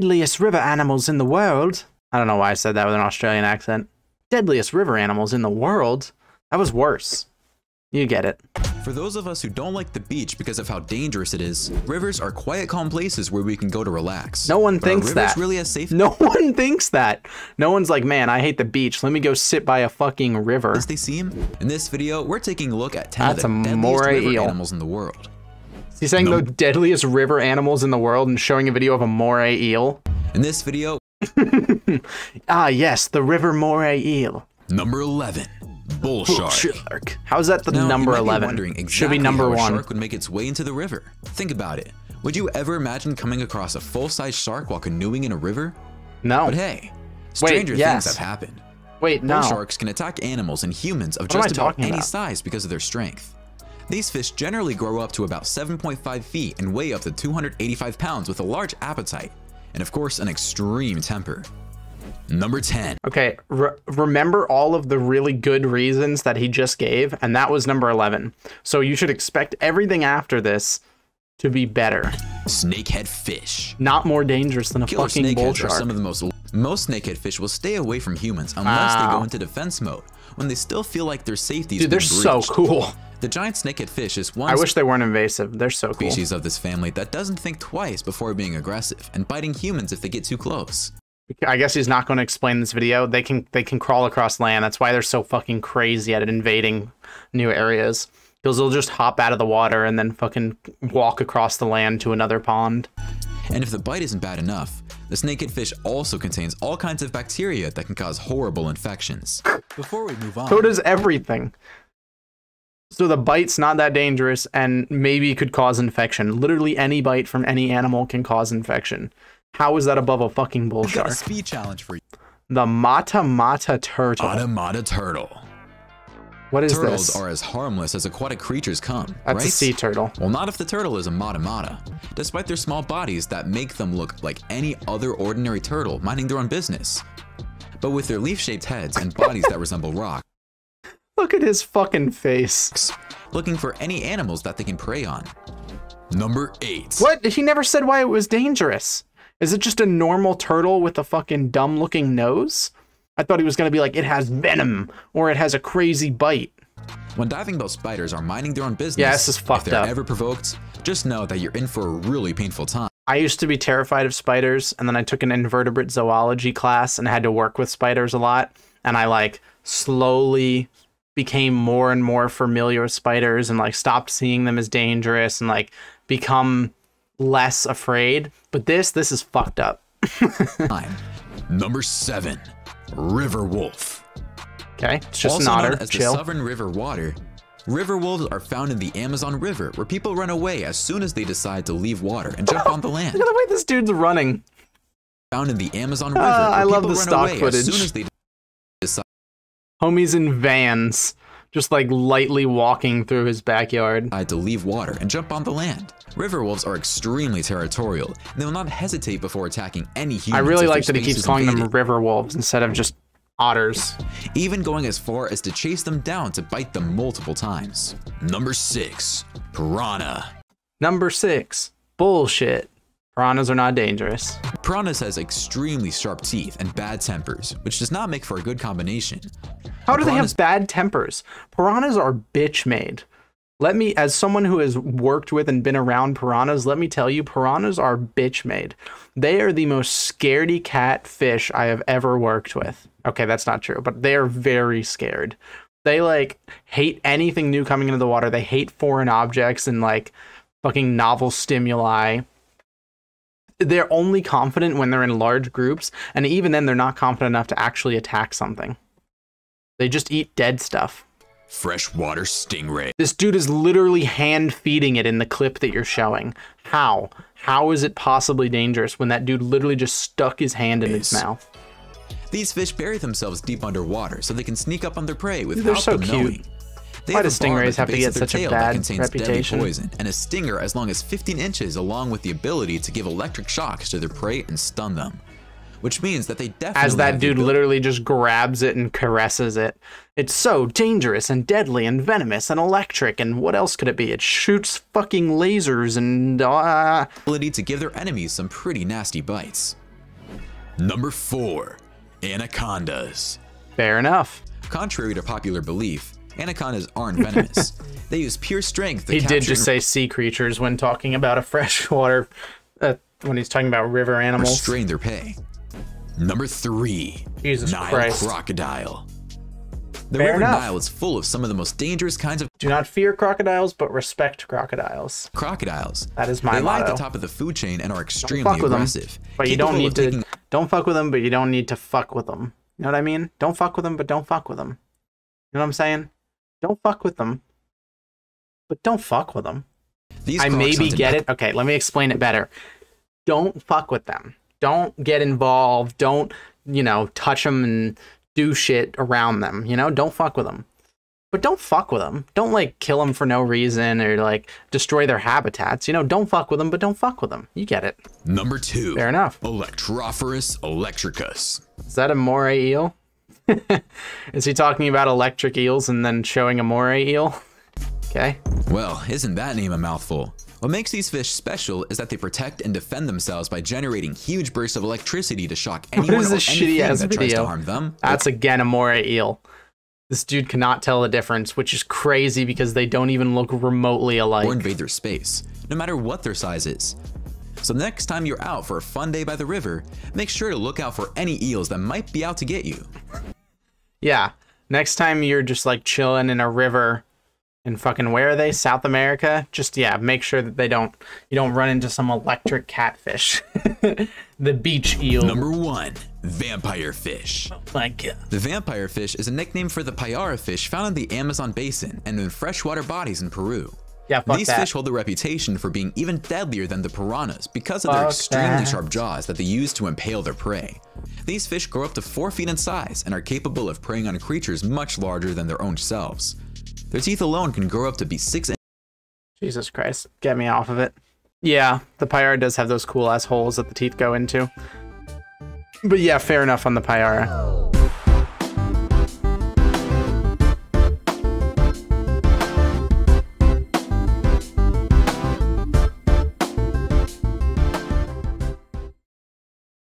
deadliest river animals in the world. I don't know why I said that with an Australian accent. Deadliest river animals in the world? That was worse. You get it. For those of us who don't like the beach because of how dangerous it is, rivers are quiet, calm places where we can go to relax. No one But thinks rivers that. really as safe No one thinks that. No one's like, man, I hate the beach. Let me go sit by a fucking river. as they seem? In this video, we're taking a look at 10 That's of the deadliest river eel. animals in the world. He's saying the deadliest river animals in the world and showing a video of a moray eel. In this video, Ah, yes, the river moray eel. number 11, bull shark. Shark. How is that the Now, number might be 11? wondering exactly Should be number how a one. shark would make its way into the river. Think about it. Would you ever imagine coming across a full-size shark while canoeing in a river? No. But hey, stranger yes. things have happened. Wait, no. Bull sharks can attack animals and humans of I just about any size because of their strength. These fish generally grow up to about 7.5 feet and weigh up to 285 pounds with a large appetite, and of course, an extreme temper. Number 10. Okay, re- remember all of the really good reasons that he just gave, and that was number 11. So you should expect everything after this to be better, Snakehead fish. not more dangerous than a Killer fucking bull snakeheads are some of the most. Most snakehead fish will stay away from humans unless they go into defense mode when they still feel like their safety is Dude, they're so cool. The giant snakehead fish is one I wish they weren't invasive. They're so cool. species of this family that doesn't think twice before being aggressive and biting humans if they get too close. I guess he's not going to explain this video. They can they can crawl across land. That's why they're so fucking crazy at invading new areas. Because they'll just hop out of the water and then fucking walk across the land to another pond. And if the bite isn't bad enough, the snakehead fish also contains all kinds of bacteria that can cause horrible infections. Before we move on, So does everything. So the bite's not that dangerous and maybe could cause infection. Literally any bite from any animal can cause infection. How is that above a fucking bull I've got a shark? speed challenge for you. The Mata Mata turtle. Automata turtle. What is Turtles this? are as harmless as aquatic creatures come, That's right? a sea turtle. Well, not if the turtle is a mata mata. Despite their small bodies that make them look like any other ordinary turtle minding their own business. But with their leaf-shaped heads and bodies that resemble rocks, Look at his fucking face. looking for any animals that they can prey on. Number 8. What? He never said why it was dangerous. Is it just a normal turtle with a fucking dumb looking nose? I thought he was going to be like, it has venom or it has a crazy bite. When diving bell spiders are minding their own business, Yeah, this is fucked if they're up. ever provoked, just know that you're in for a really painful time. I used to be terrified of spiders, and then I took an invertebrate zoology class and had to work with spiders a lot. And I like slowly became more and more familiar with spiders and like stopped seeing them as dangerous and like become less afraid. But this, this is fucked up. Number 7. River wolf. Okay, it's just also an known otter. as the Southern River Otter, river wolves are found in the Amazon River, where people run away as soon as they decide to leave water and jump on the land. Look at the way this dude's running. Found in the Amazon River, ah, where I love people the run stock away footage. as soon as they. Homies in vans, just like lightly walking through his backyard. I had to leave water and jump on the land. River wolves are extremely territorial, and they will not hesitate before attacking any humans. I really like that he keeps calling them river wolves instead of just otters. even going as far as to chase them down to bite them multiple times. Number six, piranha. Number six, bullshit. Piranhas are not dangerous. Piranhas has extremely sharp teeth and bad tempers, which does not make for a good combination. How do they have bad tempers? Piranhas are bitch made. Let me, as someone who has worked with and been around piranhas, let me tell you, piranhas are bitch made. They are the most scaredy cat fish I have ever worked with. Okay, that's not true, but they are very scared. They like hate anything new coming into the water. They hate foreign objects and like fucking novel stimuli. They're only confident when they're in large groups, and even then, they're not confident enough to actually attack something. They just eat dead stuff. Freshwater stingray. This dude is literally hand feeding it in the clip that you're showing. How? How is it possibly dangerous when that dude literally just stuck his hand in his mouth? These fish bury themselves deep underwater so they can sneak up on their prey without They're so them cute. knowing. They Why do stingrays have to get such a bad reputation? Poison and a stinger as long as 15 inches, along with the ability to give electric shocks to their prey and stun them. Which means that they definitely As that dude literally just grabs it and caresses it. It's so dangerous and deadly and venomous and electric and what else could it be? It shoots fucking lasers and uh, ability to give their enemies some pretty nasty bites. Number 4. Anacondas. Fair enough. Contrary to popular belief, anacondas aren't venomous. they use pure strength to He did just say sea creatures when talking about a freshwater, uh, when he's talking about river animals. restrain their prey. Number 3. Jesus Nile Christ. crocodile. The Fair River enough. Nile is full of some of the most dangerous kinds of Do not fear crocodiles, but respect crocodiles. crocodiles. That is my They lie at the top of the food chain and are Don't extremely with them, aggressive. but you don't need to. taking Don't fuck with them, but you don't need to fuck with them. You know what I mean? Don't fuck with them, but don't fuck with them. You know what I'm saying? Don't fuck with them, but don't fuck with them. These I maybe get it. Okay, let me explain it better. Don't fuck with them. Don't get involved. Don't, you know, touch them and do shit around them. You know, don't fuck with them. But don't fuck with them. Don't like kill them for no reason or like destroy their habitats. You know, don't fuck with them, but don't fuck with them. You get it. Number 2. Fair enough. Electrophorus electricus. Is that a moray eel? Is he talking about electric eels and then showing a moray eel? Okay. Well, isn't that name a mouthful? What makes these fish special is that they protect and defend themselves by generating huge bursts of electricity to shock anyone is or this anything shitty-ass that tries to harm them. That's again a moray eel. This dude cannot tell the difference, which is crazy because they don't even look remotely alike. or invade their space, no matter what their size is. So next time you're out for a fun day by the river, make sure to look out for any eels that might be out to get you. Yeah. Next time you're just like chilling in a river in fucking where are they? South America? Just yeah, make sure that they don't you don't run into some electric catfish. the beach eel. Number 1. Vampire fish. Oh like The vampire fish is a nickname for the payara fish found in the Amazon basin and in freshwater bodies in Peru. Yeah, fuck These that. fish hold the reputation for being even deadlier than the piranhas because of their extremely that. sharp jaws that they use to impale their prey. These fish grow up to 4 feet in size and are capable of preying on creatures much larger than their own selves. Their teeth alone can grow up to be 6 inches. Jesus Christ, get me off of it. Yeah, the Payara does have those cool ass holes that the teeth go into. But yeah, fair enough on the Payara.